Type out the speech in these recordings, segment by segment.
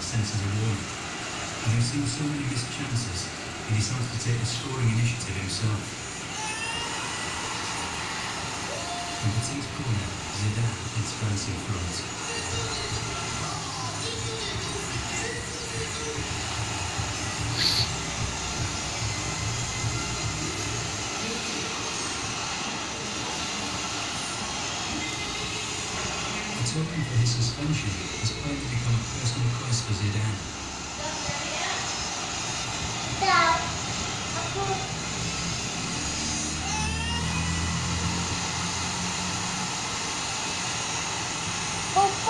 senses of warning. Seen so many missed chances, he decided to take the scoring initiative himself. From corner, Zidane. Sorting for his suspension to become a personal for Zidane.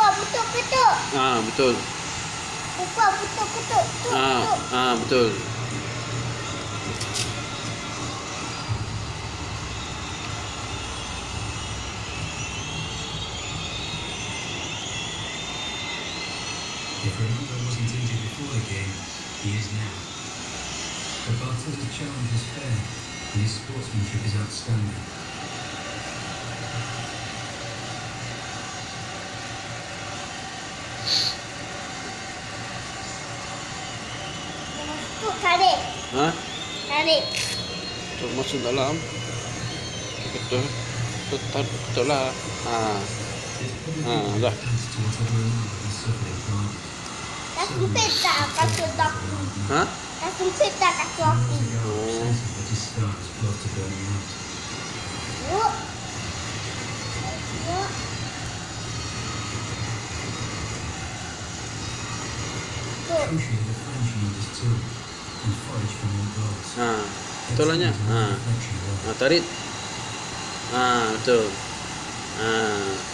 Betul-betul. Ah betul. Buka betul-betul. Ah ah betul. If Ronaldo wasn't injured before the game, he is now. But Bartola's challenge is fair, and his sportsmanship is outstanding. Tu tarik. Ha? Tarik. Untuk masuk dalam. Betul. Betul betul lah. Ah. This Ah, probably dah. Kasempita, kasudaki. Oh. Nah, tolanya. Nah, nah tarik. Nah, betul. Nah.